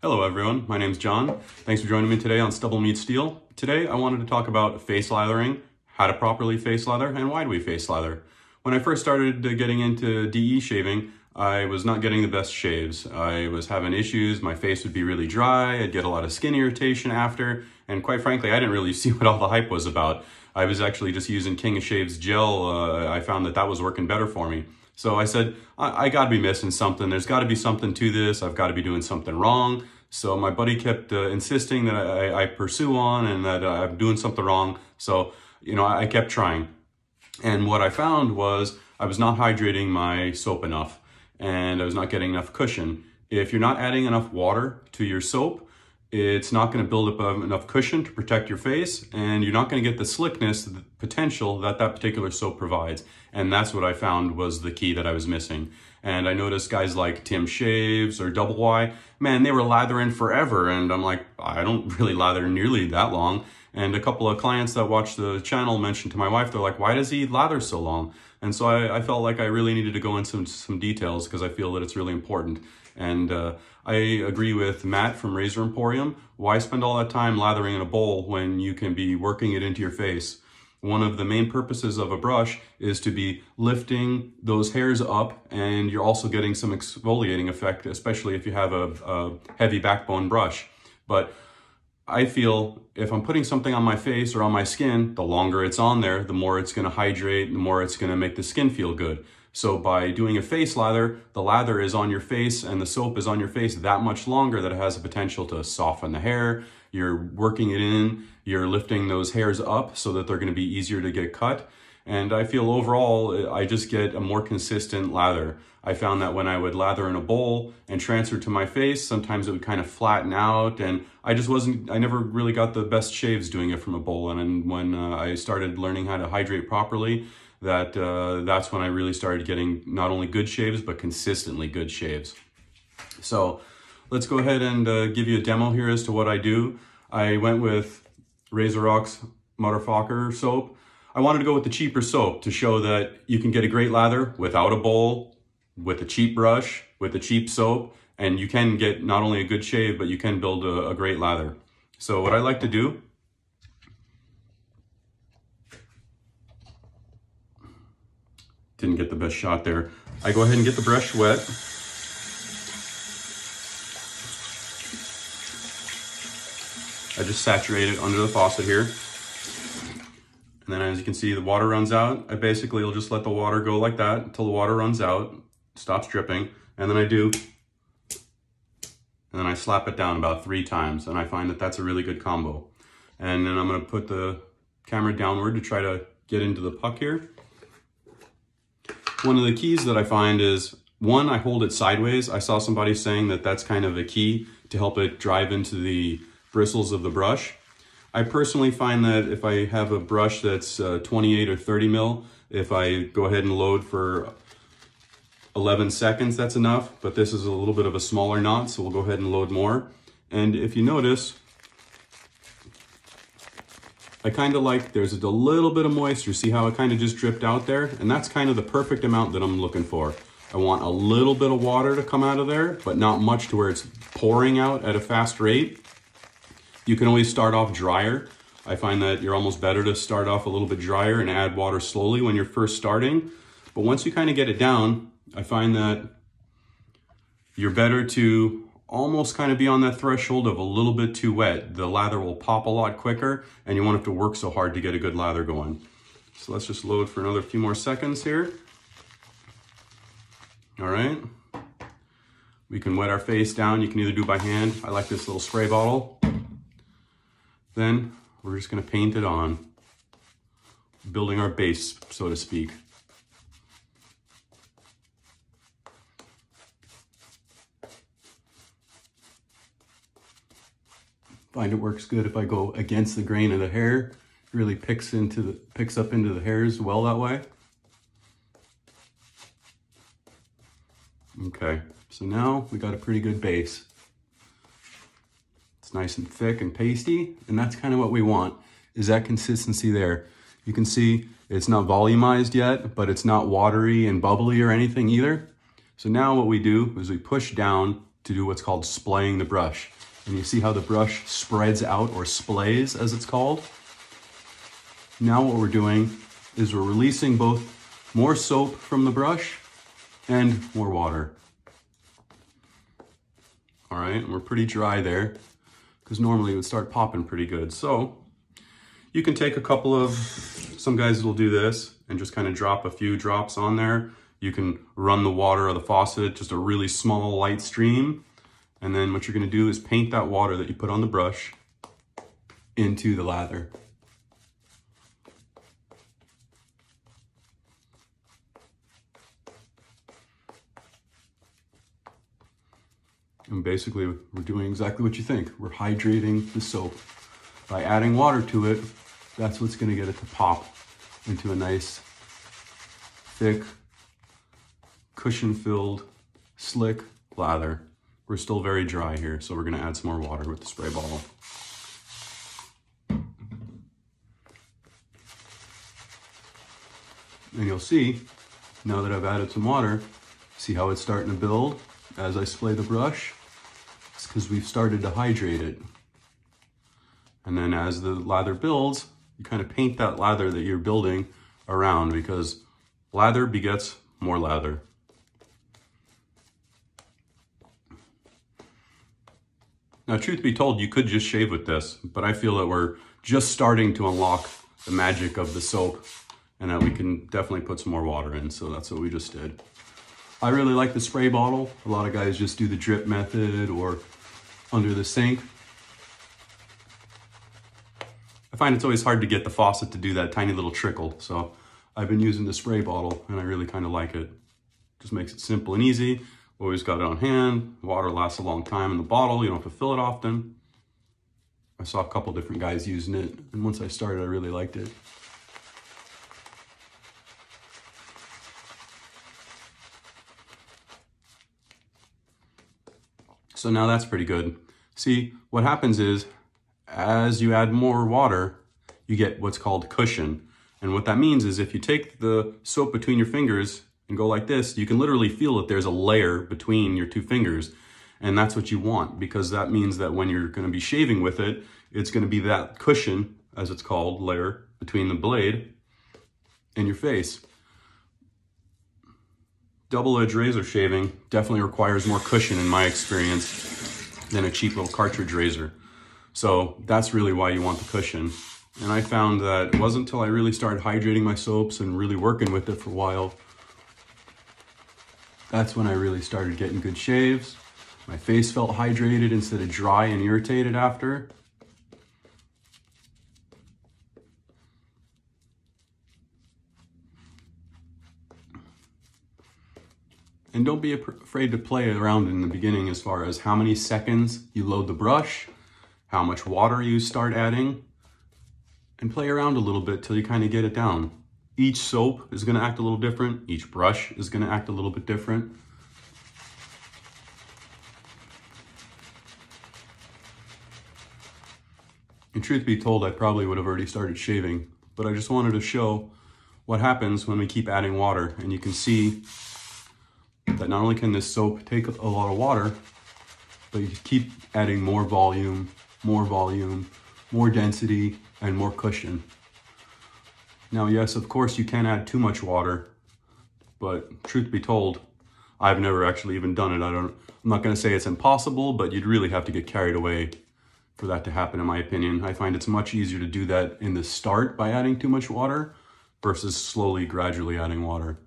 Hello everyone, my name's John. Thanks for joining me today on Stubble Meets Steel. Today I wanted to talk about face lathering, how to properly face lather, and why do we face lather. When I first started getting into DE shaving, I was not getting the best shaves. I was having issues, my face would be really dry, I'd get a lot of skin irritation after, and quite frankly, I didn't really see what all the hype was about. I was actually just using King of Shaves gel. Uh, I found that that was working better for me. So I said, I, I gotta be missing something. There's gotta be something to this. I've gotta be doing something wrong. So my buddy kept uh, insisting that I, I, pursue on and that uh, I'm doing something wrong. So, you know, I, I kept trying. And what I found was I was not hydrating my soap enough and I was not getting enough cushion. If you're not adding enough water to your soap, it's not going to build up enough cushion to protect your face and you're not going to get the slickness the potential that that particular soap provides. And that's what i found was the key that i was missing. And i noticed guys like tim shaves or double y man they were lathering forever and i'm like i don't really lather nearly that long and a couple of clients that watch the channel mentioned to my wife they're like why does he lather so long and so i, I felt like i really needed to go into some, some details because i feel that it's really important and uh, I agree with Matt from Razor Emporium. Why spend all that time lathering in a bowl when you can be working it into your face? One of the main purposes of a brush is to be lifting those hairs up and you're also getting some exfoliating effect, especially if you have a, a heavy backbone brush. But I feel if I'm putting something on my face or on my skin, the longer it's on there, the more it's gonna hydrate, the more it's gonna make the skin feel good. So by doing a face lather, the lather is on your face and the soap is on your face that much longer that it has the potential to soften the hair. You're working it in, you're lifting those hairs up so that they're gonna be easier to get cut. And I feel overall, I just get a more consistent lather. I found that when I would lather in a bowl and transfer to my face, sometimes it would kind of flatten out and I just wasn't, I never really got the best shaves doing it from a bowl. And when uh, I started learning how to hydrate properly, that uh, that's when I really started getting not only good shaves, but consistently good shaves. So let's go ahead and uh, give you a demo here as to what I do. I went with RazoRock's Motherfucker soap. I wanted to go with the cheaper soap to show that you can get a great lather without a bowl, with a cheap brush, with a cheap soap, and you can get not only a good shave, but you can build a, a great lather. So what I like to do didn't get the best shot there. I go ahead and get the brush wet. I just saturate it under the faucet here. And then as you can see, the water runs out. I basically will just let the water go like that until the water runs out, stops dripping. And then I do, and then I slap it down about three times. And I find that that's a really good combo. And then I'm gonna put the camera downward to try to get into the puck here. One of the keys that I find is, one, I hold it sideways. I saw somebody saying that that's kind of a key to help it drive into the bristles of the brush. I personally find that if I have a brush that's uh, 28 or 30 mil, if I go ahead and load for 11 seconds, that's enough, but this is a little bit of a smaller knot, so we'll go ahead and load more. And if you notice, I kind of like, there's a little bit of moisture. See how it kind of just dripped out there? And that's kind of the perfect amount that I'm looking for. I want a little bit of water to come out of there, but not much to where it's pouring out at a fast rate. You can always start off drier. I find that you're almost better to start off a little bit drier and add water slowly when you're first starting. But once you kind of get it down, I find that you're better to almost kind of be on that threshold of a little bit too wet. The lather will pop a lot quicker and you won't have to work so hard to get a good lather going. So let's just load for another few more seconds here. All right. We can wet our face down. You can either do by hand. I like this little spray bottle. Then we're just gonna paint it on, building our base, so to speak. find it works good if I go against the grain of the hair. It really picks into the picks up into the hairs well that way. Okay, so now we got a pretty good base. It's nice and thick and pasty, and that's kind of what we want, is that consistency there. You can see it's not volumized yet, but it's not watery and bubbly or anything either. So now what we do is we push down to do what's called splaying the brush. And you see how the brush spreads out or splays as it's called? Now what we're doing is we're releasing both more soap from the brush and more water. All right, we're pretty dry there because normally it would start popping pretty good. So you can take a couple of, some guys will do this and just kind of drop a few drops on there. You can run the water of the faucet, just a really small light stream. And then what you're gonna do is paint that water that you put on the brush into the lather. And basically we're doing exactly what you think. We're hydrating the soap. By adding water to it, that's what's gonna get it to pop into a nice, thick, cushion-filled, slick lather. We're still very dry here, so we're gonna add some more water with the spray bottle. And you'll see, now that I've added some water, see how it's starting to build as I splay the brush? It's because we've started to hydrate it. And then as the lather builds, you kind of paint that lather that you're building around because lather begets more lather. Now, truth be told, you could just shave with this, but I feel that we're just starting to unlock the magic of the soap and that we can definitely put some more water in. So that's what we just did. I really like the spray bottle. A lot of guys just do the drip method or under the sink. I find it's always hard to get the faucet to do that tiny little trickle. So I've been using the spray bottle and I really kind of like it. Just makes it simple and easy. Always got it on hand. Water lasts a long time in the bottle. You don't have to fill it often. I saw a couple different guys using it. And once I started, I really liked it. So now that's pretty good. See, what happens is as you add more water, you get what's called cushion. And what that means is if you take the soap between your fingers and go like this, you can literally feel that there's a layer between your two fingers. And that's what you want because that means that when you're gonna be shaving with it, it's gonna be that cushion, as it's called, layer between the blade and your face. Double edge razor shaving definitely requires more cushion in my experience than a cheap little cartridge razor. So that's really why you want the cushion. And I found that it wasn't until I really started hydrating my soaps and really working with it for a while, that's when I really started getting good shaves. My face felt hydrated instead of dry and irritated after. And don't be afraid to play around in the beginning as far as how many seconds you load the brush, how much water you start adding, and play around a little bit till you kind of get it down. Each soap is gonna act a little different. Each brush is gonna act a little bit different. And truth be told, I probably would have already started shaving, but I just wanted to show what happens when we keep adding water. And you can see that not only can this soap take a lot of water, but you keep adding more volume, more volume, more density, and more cushion. Now, yes, of course you can add too much water, but truth be told, I've never actually even done it. I don't, I'm not gonna say it's impossible, but you'd really have to get carried away for that to happen, in my opinion. I find it's much easier to do that in the start by adding too much water versus slowly, gradually adding water.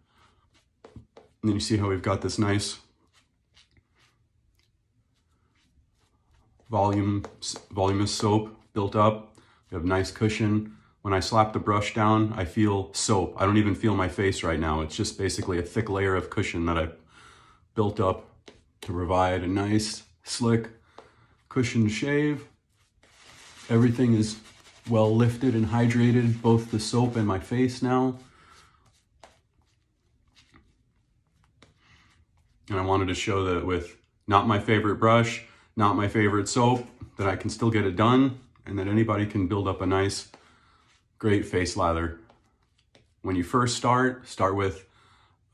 And then you see how we've got this nice volume, voluminous soap built up. We have nice cushion. When I slap the brush down, I feel soap. I don't even feel my face right now. It's just basically a thick layer of cushion that I built up to provide a nice, slick, cushioned shave. Everything is well lifted and hydrated, both the soap and my face now. And I wanted to show that with not my favorite brush, not my favorite soap, that I can still get it done and that anybody can build up a nice, great face lather. When you first start, start with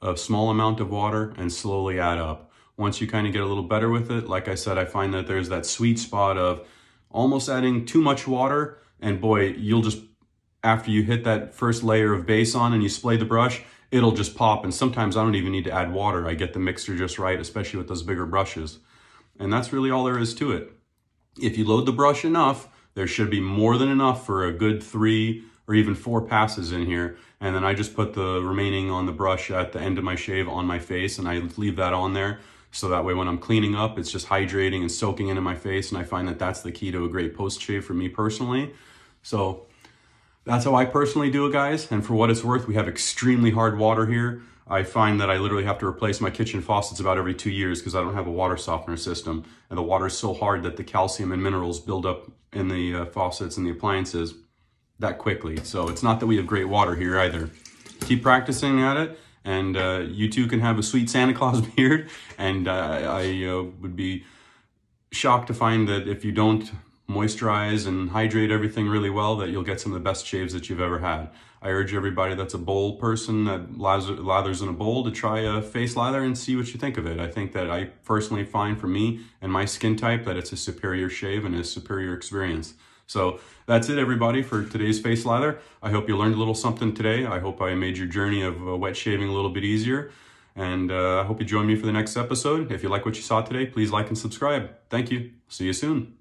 a small amount of water and slowly add up. once you kind of get a little better with it, like I said, I find that there's that sweet spot of almost adding too much water. And boy, you'll just, after you hit that first layer of base on and you splay the brush, it'll just pop. And sometimes I don't even need to add water. I get the mixture just right, especially with those bigger brushes. And that's really all there is to it. If you load the brush enough, there should be more than enough for a good three or even four passes in here. And then I just put the remaining on the brush at the end of my shave on my face and I leave that on there. So that way when I'm cleaning up, it's just hydrating and soaking into my face. And I find that that's the key to a great post shave for me personally. So that's how I personally do it, guys. And for what it's worth, we have extremely hard water here. I find that I literally have to replace my kitchen faucets about every two years because I don't have a water softener system. And the water is so hard that the calcium and minerals build up in the uh, faucets and the appliances that quickly. So it's not that we have great water here either. Keep practicing at it and uh, you too can have a sweet Santa Claus beard. And uh, I uh, would be shocked to find that if you don't moisturize and hydrate everything really well, that you'll get some of the best shaves that you've ever had. I urge everybody that's a bowl person that lathers in a bowl to try a face lather and see what you think of it. I think that I personally find for me and my skin type that it's a superior shave and a superior experience. So that's it, everybody, for today's face lather. I hope you learned a little something today. I hope I made your journey of uh, wet shaving a little bit easier. And uh, I hope you join me for the next episode. If you like what you saw today, please like and subscribe. Thank you. See you soon.